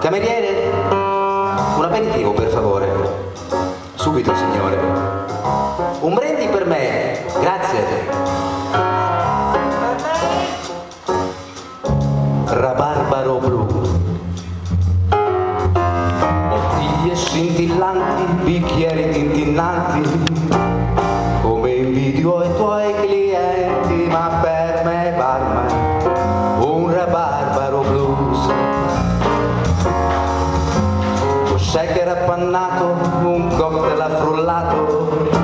Cameriere, un aperitivo per favore. Subito, signore. Un brandy per me, grazie. Scintillanti, bicchieri tintinnanti. Come invidio i tuoi clienti, ma per me barman, un rabarbaro blues un shaker appannato, un cocktail affrullato,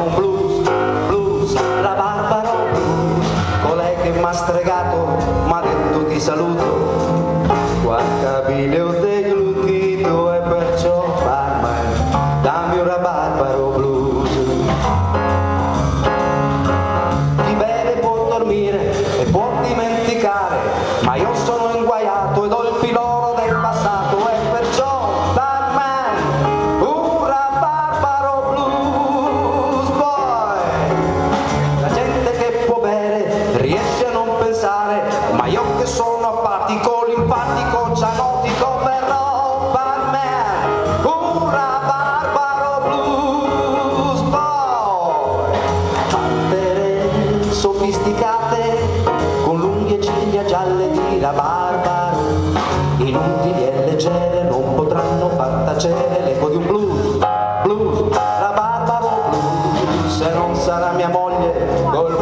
un blues, blues, rabarbaro blues, colei che m'ha stregato m'ha detto ti saluto, quanta bile ho deglutito e perciò barman, dammi un rabarbaro blues. Chi beve può dormire e può dimenticare, ma io sono sono apatico, limpatico, cianotico, però per me una barbaro blues boy. Pantere sofisticate, con lunghe ciglia gialle di la barbaro, inutili e leggere non potranno far tacere l'eco di un blues, blues, la barbaro blues, se non sarà mia moglie col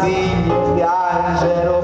figli piangero